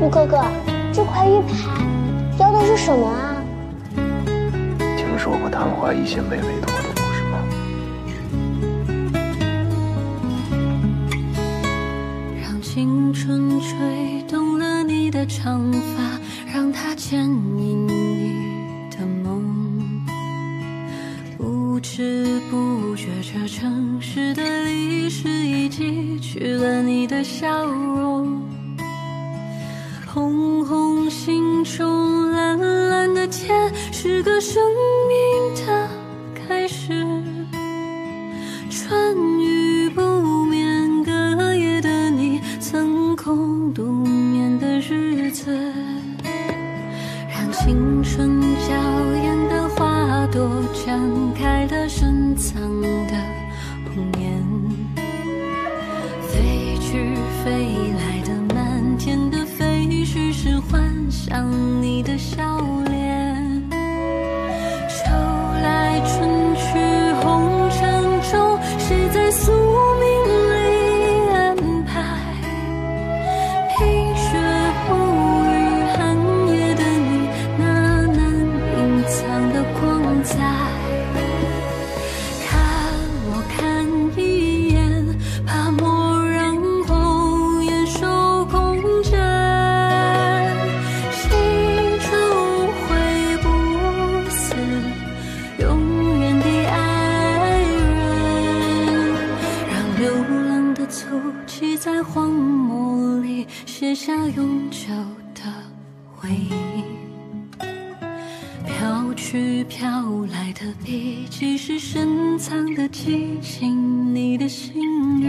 吴哥哥，这块玉牌雕的是什么啊？听说过昙花一现梅梅多的故事吗？让青春吹动了你的长发，让它牵引你的梦。不知不觉，这城市的历史已记取了你的笑容。红红心中，蓝蓝的天，是个生命的开始。春雨不眠，隔夜的你，曾空独眠的日子，让青春娇艳的花朵绽开了深藏的想梦里写下永久的回忆。飘去飘来的笔迹是深藏的激情，你的心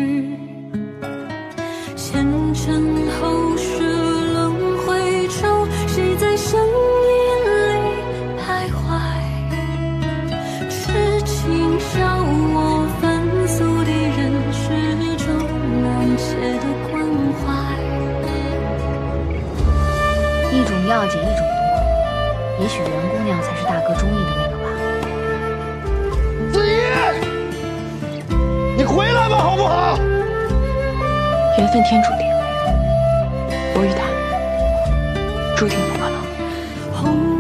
不要解一种毒，也许袁姑娘才是大哥中意的那个吧。子怡，你回来吧，好不好？缘分天注定，我与他注定不可能。